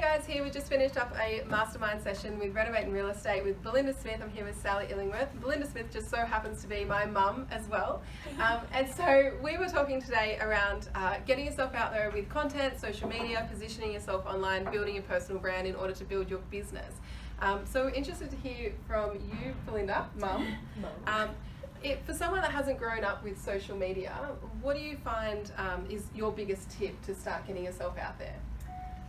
Hey guys, here we just finished up a mastermind session with Renovating Real Estate with Belinda Smith. I'm here with Sally Illingworth. Belinda Smith just so happens to be my mum as well. Um, and so we were talking today around uh, getting yourself out there with content, social media, positioning yourself online, building your personal brand in order to build your business. Um, so we're interested to hear from you, Belinda, mum. Um, it, for someone that hasn't grown up with social media, what do you find um, is your biggest tip to start getting yourself out there?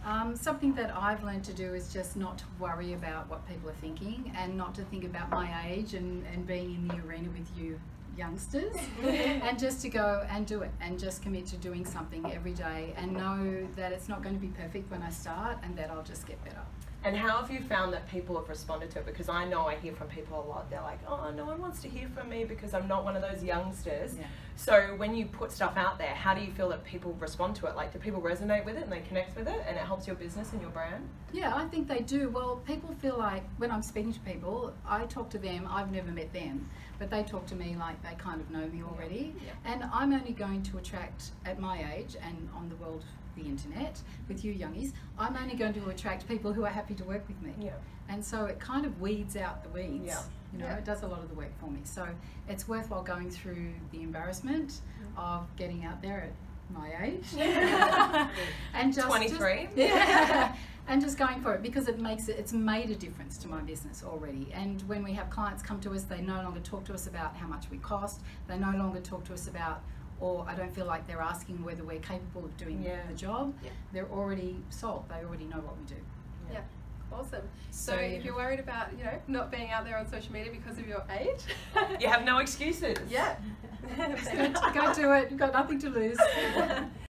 Um, something that I've learned to do is just not to worry about what people are thinking and not to think about my age and, and being in the arena with you youngsters and just to go and do it and just commit to doing something every day and know that it's not going to be perfect when I start and that I'll just get better. And how have you found that people have responded to it? Because I know I hear from people a lot. They're like, oh, no one wants to hear from me because I'm not one of those youngsters. Yeah. So when you put stuff out there, how do you feel that people respond to it? Like, do people resonate with it and they connect with it and it helps your business and your brand? Yeah, I think they do. Well, people feel like when I'm speaking to people, I talk to them, I've never met them, but they talk to me like they kind of know me already. Yeah. And I'm only going to attract, at my age and on the world, the internet, with you youngies, I'm only going to attract people who are happy to work with me. Yeah. And so it kind of weeds out the weeds. Yeah. You know, Yeah. it does a lot of the work for me. So it's worthwhile going through the embarrassment of getting out there at my age. and just 23. just- yeah. and just going for it because it makes it it's made a difference to my business already. And when we have clients come to us, they no longer talk to us about how much we cost. They no longer talk to us about or I don't feel like they're asking whether we're capable of doing Yeah. the job. Yeah. They're already sold. They already know what we do. Yeah. Awesome. So, So- if you're worried about, you know, not being out there on social media because of your age, You have no excuses. yeah. Go do it. You've got nothing to lose.